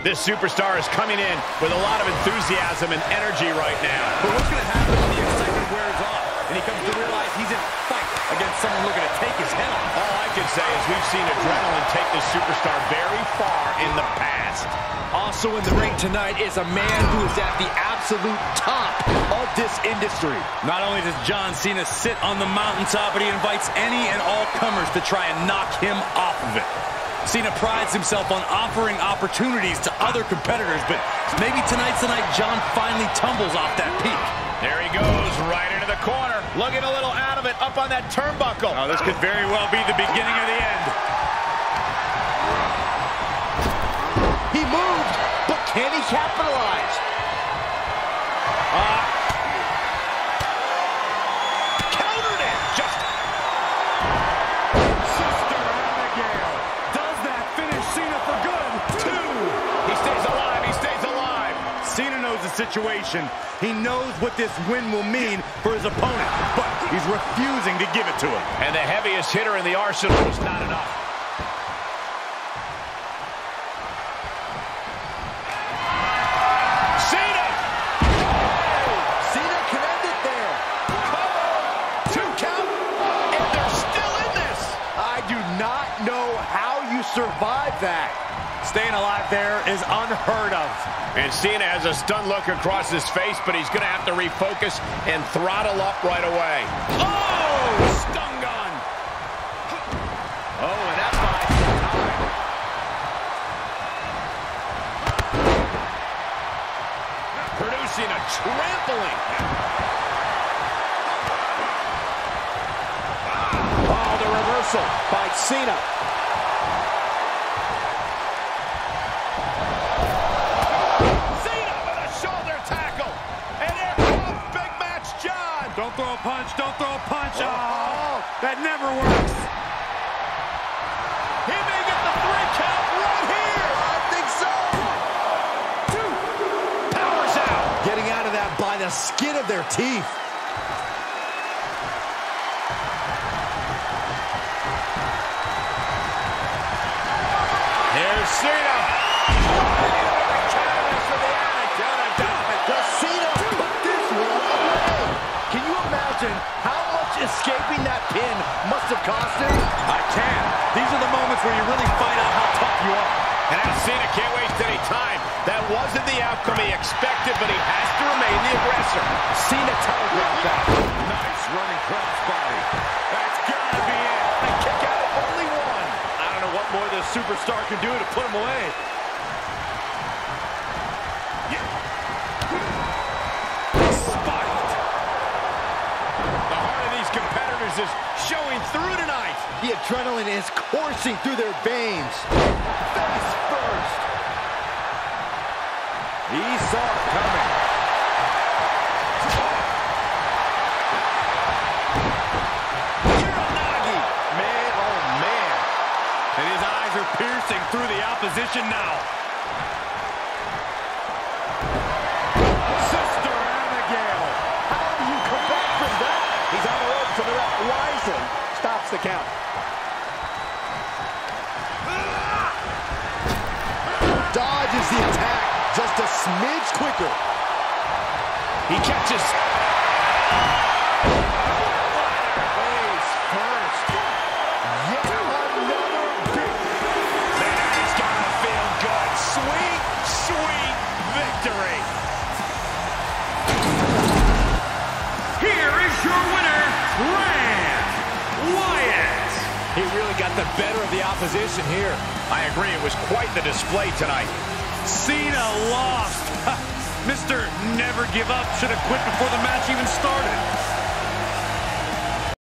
This superstar is coming in with a lot of enthusiasm and energy right now. But what's going to happen when the excitement wears off and he comes to realize he's in a fight against someone looking to take his head off? All I can say is we've seen adrenaline take this superstar very far in the past. Also in the ring tonight is a man who is at the absolute top of this industry. Not only does John Cena sit on the mountaintop, but he invites any and all comers to try and knock him off of it. Cena prides himself on offering opportunities to other competitors, but maybe tonight's the night John finally tumbles off that peak. There he goes, right into the corner. Looking a little out of it, up on that turnbuckle. Oh, this could very well be the beginning of the end. He moved, but can he capitalize? Situation. He knows what this win will mean for his opponent, but he's refusing to give it to him. And the heaviest hitter in the arsenal was not enough. Cena! Cena can end it there. Two count, and they're still in this. I do not know how you survive that. Staying alive there is unheard of. And Cena has a stunned look across his face, but he's going to have to refocus and throttle up right away. Oh! Stun gun! Oh, and that buys some time. Producing a trampling. Oh, the reversal by Cena. Cena Don't throw a punch, don't throw a punch. Oh. Oh, that never works. He may get the three count right here. I think so. Powers out. Getting out of that by the skin of their teeth. Here's Cena. Moments where you really find out how tough you are. And now Cena can't waste any time. That wasn't the outcome he expected, but he has to remain the aggressor. Cena telegraphed that. Nice running crossbody. That's gotta be it. A kick out, only one. I don't know what more this superstar can do to put him away. Spiked. The heart of is showing through tonight. The adrenaline is coursing through their veins. Face first. He saw it coming. Man, oh man. And his eyes are piercing through the opposition now. Stops the count. Dodges the attack just a smidge quicker. He catches. Face first. Yet another big Man, he's gotta feel good. Sweet, sweet victory. Here is your winner, got the better of the opposition here. I agree, it was quite the display tonight. Cena lost. Mr. Never Give Up should have quit before the match even started.